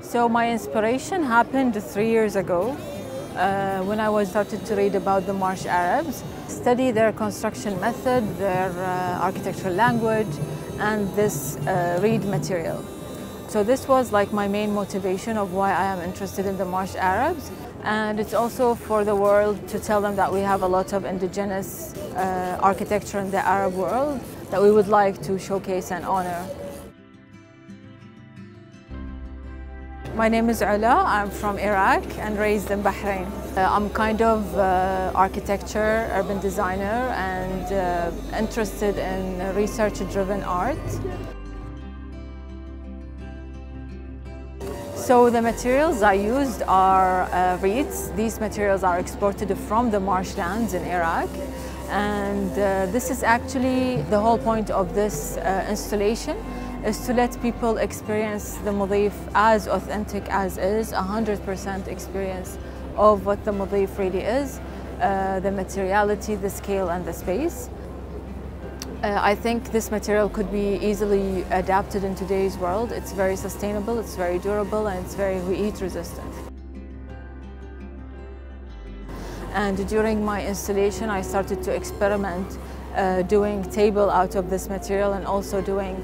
So my inspiration happened three years ago uh, when I was started to read about the Marsh Arabs, study their construction method, their uh, architectural language, and this uh, reed material. So this was like my main motivation of why I am interested in the Marsh Arabs. And it's also for the world to tell them that we have a lot of indigenous uh, architecture in the Arab world that we would like to showcase and honor. My name is Ola. I'm from Iraq and raised in Bahrain. Uh, I'm kind of uh, architecture, urban designer and uh, interested in research-driven art. So the materials I used are uh, reeds. These materials are exported from the marshlands in Iraq. And uh, this is actually the whole point of this uh, installation is to let people experience the Mudhif as authentic as is, 100% experience of what the Mudhif really is, uh, the materiality, the scale and the space. Uh, I think this material could be easily adapted in today's world. It's very sustainable, it's very durable and it's very heat resistant. And during my installation I started to experiment uh, doing table out of this material and also doing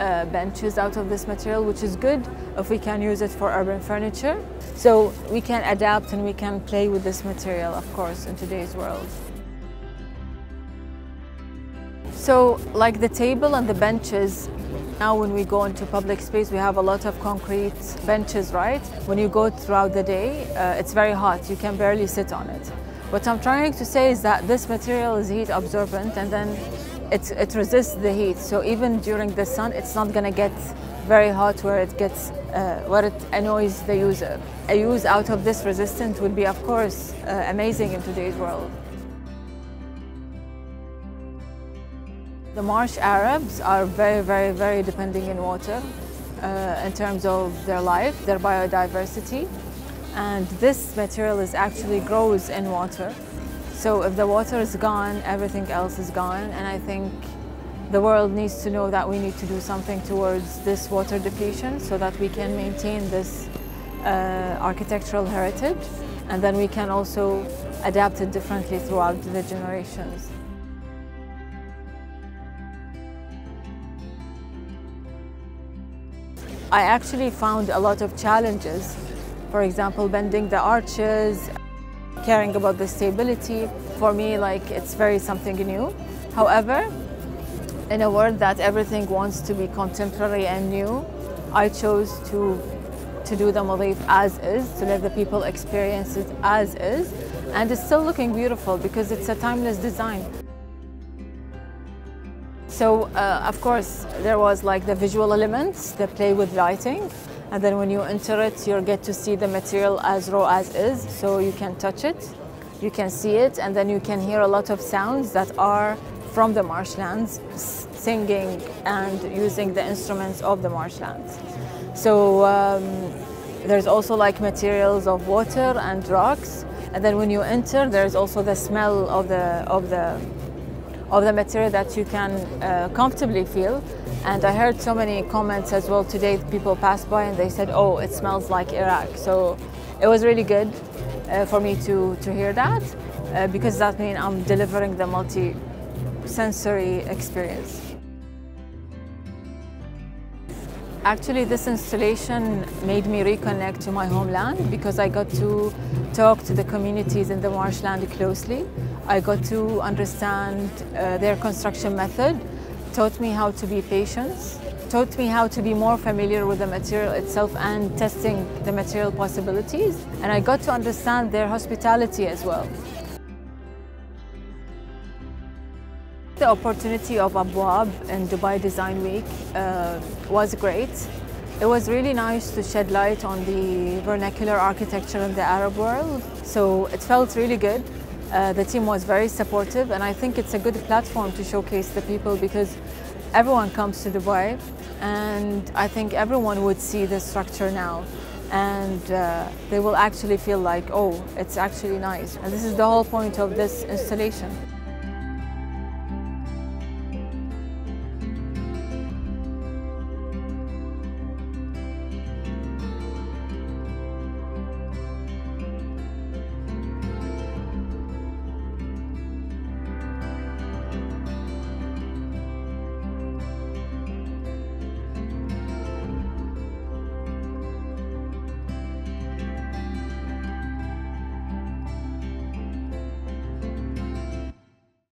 uh, benches out of this material, which is good if we can use it for urban furniture. So we can adapt and we can play with this material, of course, in today's world. So like the table and the benches, now when we go into public space, we have a lot of concrete benches, right? When you go throughout the day, uh, it's very hot. You can barely sit on it. What I'm trying to say is that this material is heat absorbent and then it, it resists the heat. So even during the sun, it's not going to get very hot where it gets, uh, where it annoys the user. A use out of this resistant would be, of course, uh, amazing in today's world. The marsh Arabs are very, very, very depending in water uh, in terms of their life, their biodiversity. And this material is actually grows in water. So if the water is gone, everything else is gone. And I think the world needs to know that we need to do something towards this water depletion so that we can maintain this uh, architectural heritage. And then we can also adapt it differently throughout the generations. I actually found a lot of challenges. For example, bending the arches, caring about the stability. For me, like it's very something new. However, in a world that everything wants to be contemporary and new, I chose to to do the Mudhif as is, to let the people experience it as is. And it's still looking beautiful because it's a timeless design. So, uh, of course, there was like the visual elements, the play with lighting. And then when you enter it, you get to see the material as raw as is. So you can touch it, you can see it, and then you can hear a lot of sounds that are from the marshlands, singing and using the instruments of the marshlands. So um, there's also like materials of water and rocks. And then when you enter, there's also the smell of the, of the, of the material that you can uh, comfortably feel. And I heard so many comments as well today. People passed by and they said, oh, it smells like Iraq. So it was really good uh, for me to, to hear that uh, because that means I'm delivering the multi-sensory experience. Actually, this installation made me reconnect to my homeland because I got to talk to the communities in the marshland closely. I got to understand uh, their construction method, taught me how to be patient, taught me how to be more familiar with the material itself and testing the material possibilities. And I got to understand their hospitality as well. The opportunity of Abwab in Dubai Design Week uh, was great. It was really nice to shed light on the vernacular architecture in the Arab world. So it felt really good Uh, the team was very supportive, and I think it's a good platform to showcase the people because everyone comes to Dubai, and I think everyone would see the structure now, and uh, they will actually feel like, oh, it's actually nice. And this is the whole point of this installation.